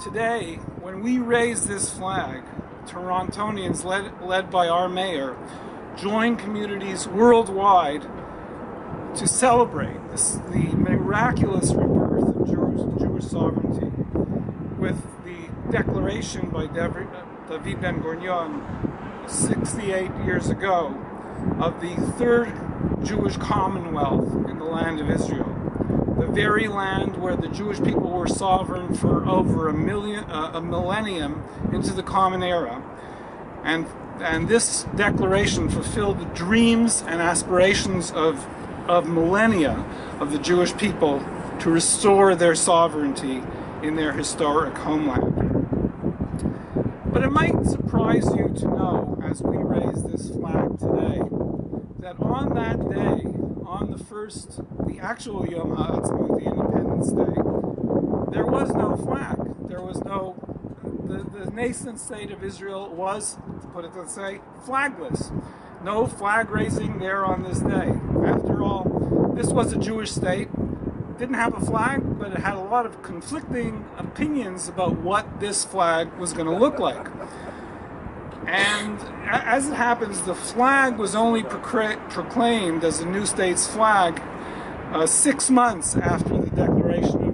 today, when we raise this flag, Torontonians, led, led by our mayor, join communities worldwide to celebrate this, the miraculous rebirth of Jewish, Jewish sovereignty with the declaration by David Ben Gurion 68 years ago of the third Jewish commonwealth in the land of Israel. Very land where the Jewish people were sovereign for over a million, uh, a millennium into the Common Era, and and this declaration fulfilled the dreams and aspirations of of millennia of the Jewish people to restore their sovereignty in their historic homeland. But it might surprise you to know, as we raise this flag today, that on that day, on the first, the actual Yom HaAtzmaut, the Independence Day, there was no flag. There was no, the, the nascent state of Israel was, to put it let's say, flagless. No flag raising there on this day. After all, this was a Jewish state didn't have a flag, but it had a lot of conflicting opinions about what this flag was going to look like. And as it happens, the flag was only proclaimed as a new state's flag uh, six months after the Declaration